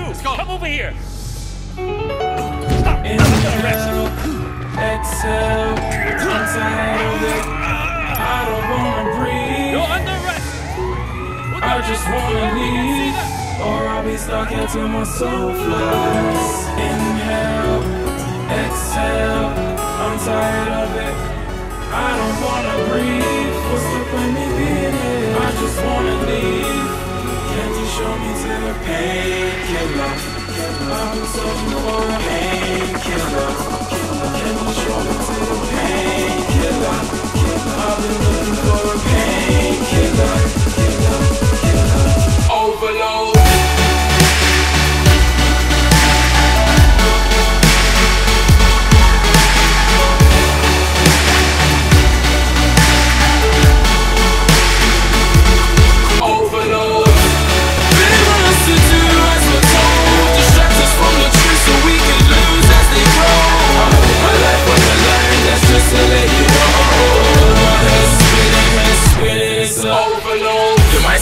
Let's go. Come over here. Inhale, exhale, I'm tired of it. I don't wanna breathe. You're under arrest. I just wanna leave, or I'll be stuck here till my soul flies. I've been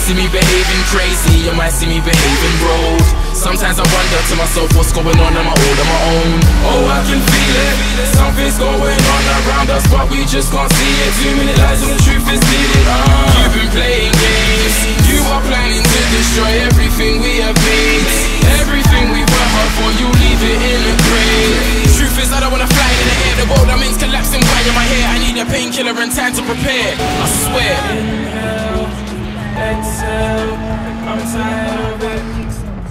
see me behaving crazy, you might see me behaving rogue. Sometimes I wonder to myself what's going on, am I all on my own? Oh, I can feel it. Something's going on around us, but we just can't see it. Too many lies and the truth is needed. Uh. You've been playing games, you are planning to destroy everything we have made. Everything we worked hard for, you leave it in a grave. Truth is, I don't wanna fly in the air, the world I'm in's collapsing. Why am I here? I need a painkiller and time to prepare. I swear. Exhale, I'm tired of it.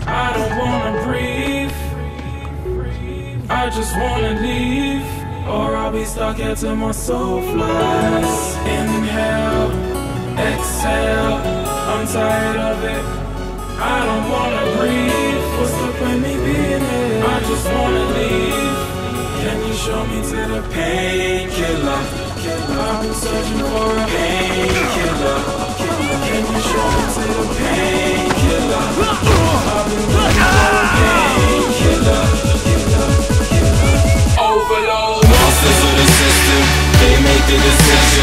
I don't wanna breathe. I just wanna leave, or I'll be stuck here till my soul flies. Inhale, exhale, I'm tired of it. I don't wanna breathe. What's the point me being here? I just wanna show me to the painkiller? Been searching for a painkiller. Can you show me to the painkiller? I've been looking for a painkiller. Overload. Masters of the system, they make the decisions.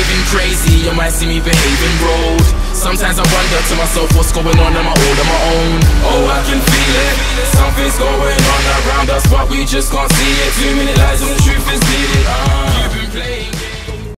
Behaving crazy, you might see me behaving rogue. Sometimes I wonder to myself what's going on, am I all on my own? Oh, I can feel it. Something's going on around us, but we just can't see it. Too many lies and the truth is needed. Uh.